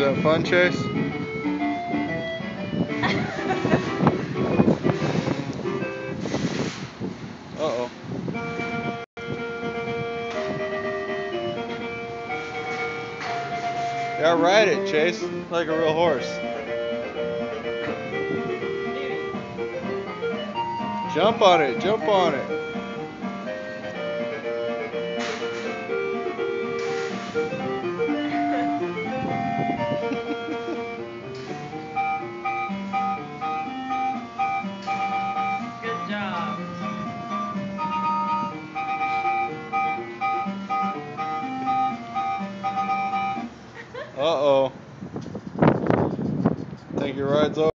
having fun, Chase? Uh-oh. Yeah, ride it, Chase, like a real horse. Jump on it, jump on it. Uh-oh. Thank your ride's over.